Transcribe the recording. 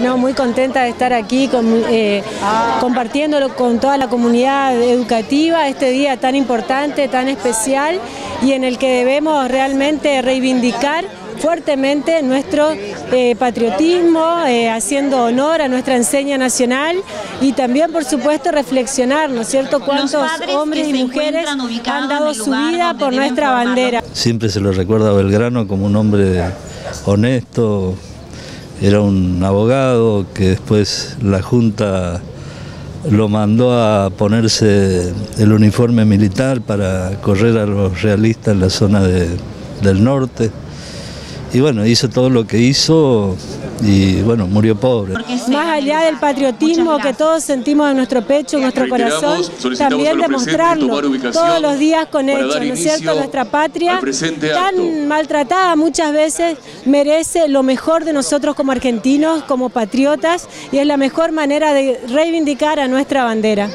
No, muy contenta de estar aquí con, eh, compartiéndolo con toda la comunidad educativa este día tan importante, tan especial y en el que debemos realmente reivindicar fuertemente nuestro eh, patriotismo, eh, haciendo honor a nuestra enseña nacional y también, por supuesto, reflexionar, ¿no es cierto?, cuántos hombres y mujeres han dado su vida por nuestra bandera. Siempre se lo recuerda a Belgrano como un hombre honesto, era un abogado que después la Junta lo mandó a ponerse el uniforme militar para correr a los realistas en la zona del norte. Y bueno, hizo todo lo que hizo y bueno, murió pobre. Más allá del patriotismo que todos sentimos en nuestro pecho, en nuestro corazón, también demostrarlo todos los días con hechos, ¿no es cierto? Nuestra patria, tan maltratada muchas veces, merece lo mejor de nosotros como argentinos, como patriotas, y es la mejor manera de reivindicar a nuestra bandera.